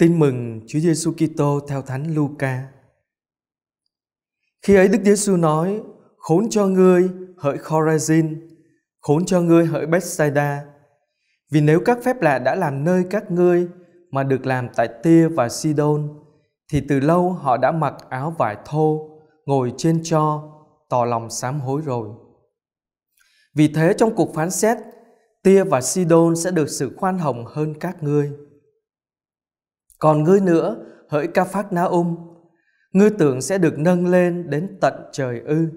Tin mừng Chúa Giêsu Kitô theo Thánh Luca. Khi ấy Đức Giêsu nói: Khốn cho ngươi hỡi Khorazin, khốn cho ngươi hỡi Bethsaida, vì nếu các phép lạ đã làm nơi các ngươi mà được làm tại Tia và Sidon, thì từ lâu họ đã mặc áo vải thô, ngồi trên cho, tỏ lòng sám hối rồi. Vì thế trong cuộc phán xét, Tia và Sidon sẽ được sự khoan hồng hơn các ngươi. Còn ngươi nữa, hỡi ca phát na um ngươi tưởng sẽ được nâng lên đến tận trời ư.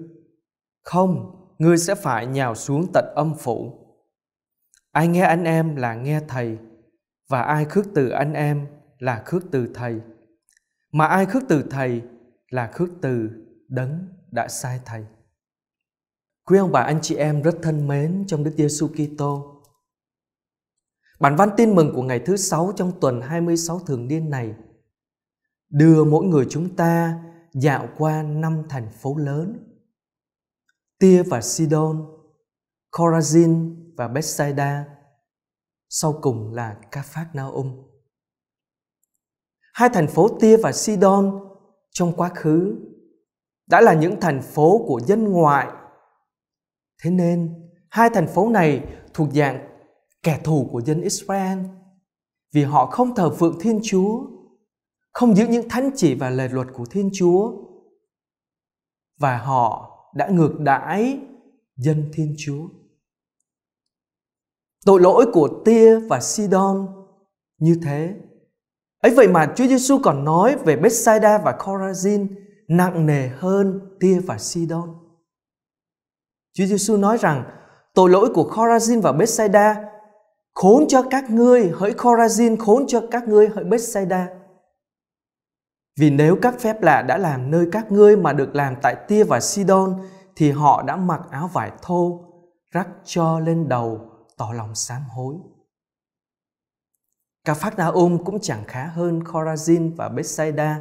Không, ngươi sẽ phải nhào xuống tận âm phủ. Ai nghe anh em là nghe thầy, và ai khước từ anh em là khước từ thầy. Mà ai khước từ thầy là khước từ đấng đã sai thầy. Quý ông bà anh chị em rất thân mến trong Đức Giêsu Kitô. Bản văn tin mừng của ngày thứ sáu trong tuần 26 thường niên này đưa mỗi người chúng ta dạo qua năm thành phố lớn Tia và Sidon, Corazin và Bethsaida, sau cùng là Capharnaum. Hai thành phố Tia và Sidon trong quá khứ đã là những thành phố của dân ngoại. Thế nên, hai thành phố này thuộc dạng kẻ thù của dân Israel vì họ không thờ phượng Thiên Chúa, không giữ những thánh chỉ và lề luật của Thiên Chúa và họ đã ngược đãi dân Thiên Chúa. Tội lỗi của Tia và Sidon như thế. Ấy vậy mà Chúa Giêsu còn nói về Bethsaida và Chorazin nặng nề hơn Tia và Sidon. Chúa Giêsu nói rằng tội lỗi của Chorazin và Bethsaida Khốn cho các ngươi, hỡi Chorazin, khốn cho các ngươi, hỡi Bethsaida. Vì nếu các phép lạ đã làm nơi các ngươi mà được làm tại Tia và Sidon, thì họ đã mặc áo vải thô, rắc cho lên đầu, tỏ lòng sám hối. Cả Phát Na ôm cũng chẳng khá hơn Chorazin và Bethsaida.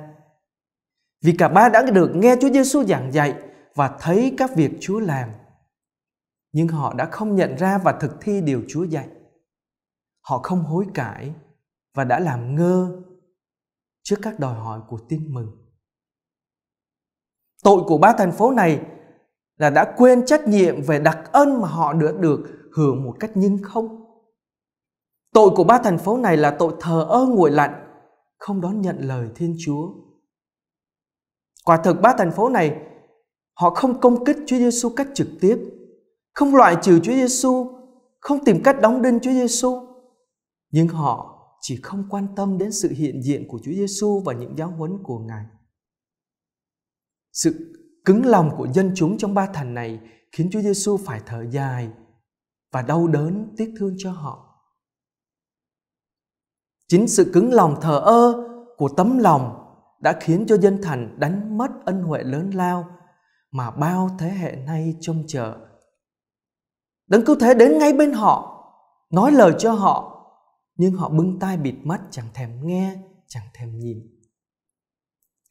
Vì cả ba đã được nghe Chúa Giêsu giảng dạy và thấy các việc Chúa làm. Nhưng họ đã không nhận ra và thực thi điều Chúa dạy họ không hối cải và đã làm ngơ trước các đòi hỏi của tin mừng. Tội của ba thành phố này là đã quên trách nhiệm về đặc ân mà họ được được hưởng một cách nhưng không. Tội của ba thành phố này là tội thờ ơ nguội lạnh, không đón nhận lời Thiên Chúa. Quả thực ba thành phố này họ không công kích Chúa Giêsu cách trực tiếp, không loại trừ Chúa Giêsu, không tìm cách đóng đinh Chúa Giêsu nhưng họ chỉ không quan tâm đến sự hiện diện của Chúa Giêsu và những giáo huấn của Ngài. Sự cứng lòng của dân chúng trong ba thành này khiến Chúa Giêsu phải thở dài và đau đớn tiếc thương cho họ. Chính sự cứng lòng thờ ơ của tấm lòng đã khiến cho dân thành đánh mất ân huệ lớn lao mà bao thế hệ nay trông chờ. Đấng cứu thế đến ngay bên họ, nói lời cho họ nhưng họ bưng tai bịt mắt, chẳng thèm nghe, chẳng thèm nhìn.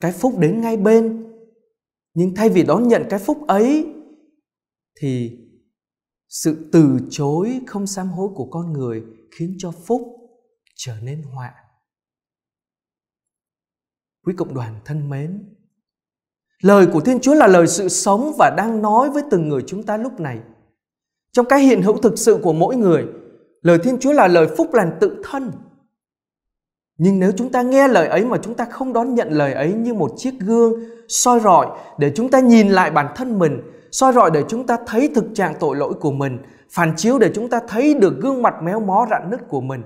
Cái phúc đến ngay bên. Nhưng thay vì đón nhận cái phúc ấy, thì sự từ chối không sám hối của con người khiến cho phúc trở nên họa. Quý cộng đoàn thân mến, lời của thiên chúa là lời sự sống và đang nói với từng người chúng ta lúc này. Trong cái hiện hữu thực sự của mỗi người Lời Thiên Chúa là lời phúc lành tự thân. Nhưng nếu chúng ta nghe lời ấy mà chúng ta không đón nhận lời ấy như một chiếc gương soi rọi để chúng ta nhìn lại bản thân mình, soi rọi để chúng ta thấy thực trạng tội lỗi của mình, phản chiếu để chúng ta thấy được gương mặt méo mó rạn nứt của mình,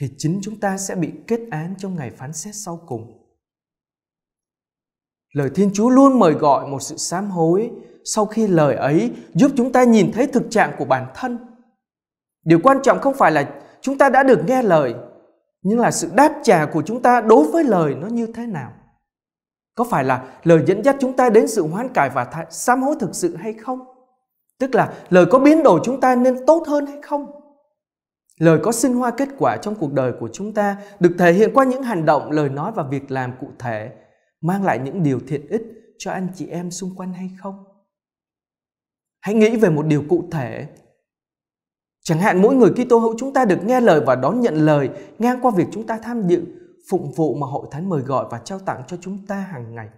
thì chính chúng ta sẽ bị kết án trong ngày phán xét sau cùng. Lời Thiên Chúa luôn mời gọi một sự sám hối sau khi lời ấy giúp chúng ta nhìn thấy thực trạng của bản thân Điều quan trọng không phải là chúng ta đã được nghe lời, nhưng là sự đáp trả của chúng ta đối với lời nó như thế nào. Có phải là lời dẫn dắt chúng ta đến sự hoán cải và sám hối thực sự hay không? Tức là lời có biến đổi chúng ta nên tốt hơn hay không? Lời có sinh hoa kết quả trong cuộc đời của chúng ta được thể hiện qua những hành động, lời nói và việc làm cụ thể, mang lại những điều thiện ích cho anh chị em xung quanh hay không? Hãy nghĩ về một điều cụ thể Chẳng hạn mỗi người Kitô hữu chúng ta được nghe lời và đón nhận lời ngang qua việc chúng ta tham dự phụng vụ mà hội thánh mời gọi và trao tặng cho chúng ta hàng ngày.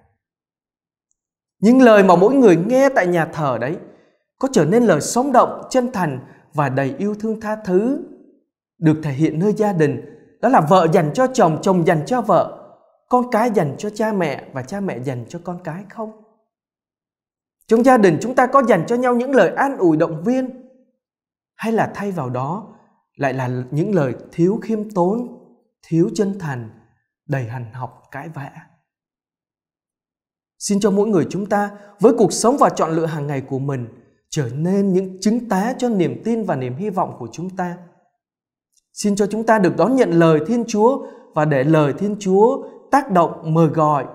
Những lời mà mỗi người nghe tại nhà thờ đấy có trở nên lời sống động, chân thành và đầy yêu thương tha thứ được thể hiện nơi gia đình đó là vợ dành cho chồng, chồng dành cho vợ, con cái dành cho cha mẹ và cha mẹ dành cho con cái không? Trong gia đình chúng ta có dành cho nhau những lời an ủi động viên hay là thay vào đó lại là những lời thiếu khiêm tốn, thiếu chân thành, đầy hành học cãi vã. Xin cho mỗi người chúng ta với cuộc sống và chọn lựa hàng ngày của mình trở nên những chứng tá cho niềm tin và niềm hy vọng của chúng ta. Xin cho chúng ta được đón nhận lời Thiên Chúa và để lời Thiên Chúa tác động mời gọi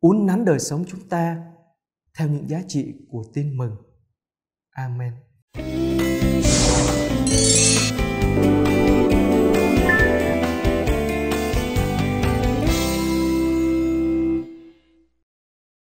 uốn nắn đời sống chúng ta theo những giá trị của tin mừng. Amen. Thank you.